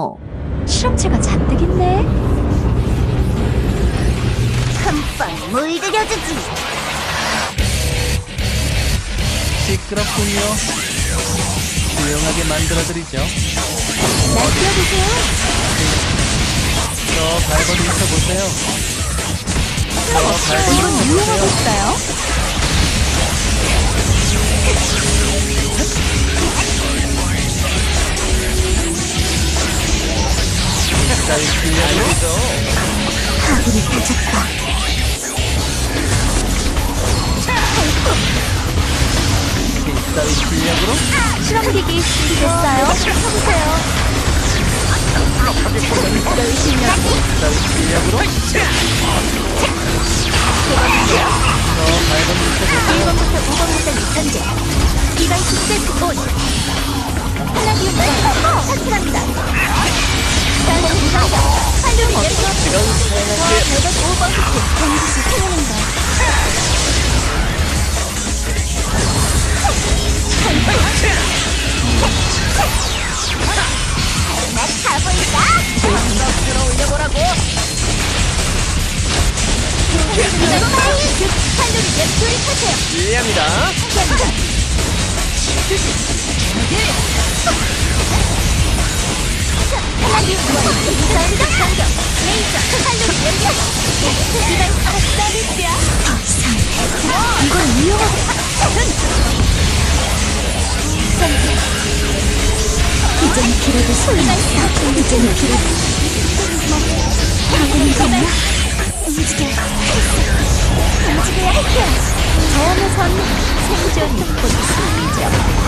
어, 실험체가 잔뜩 있네. 금방 물들여주지. 시끄럽군요. 조용하게 만들어드리죠. 날 뛰어보세요. 더 밟아 미쳐보세요. 더 밟아 이건 유용하고 미쳐보세요. 있어요. 1번부터 5번부터 현재. 이건 숙제 온. 하나디움 건 탈출합니다. 사용할게 105번부터 반드시 사용한다. 나 가보니까 한번 올려보라고. 한류를 내 조립하세요. 실례합니다. 하나님 전적 공격 레 이건 서비스야 더 이상 이건 위험하고 이젠 길어도 소용없어 이젠 길어도 바구니 됐나? 움직여 움직여야 할게요 자연에선 생존이 곧 승리죠.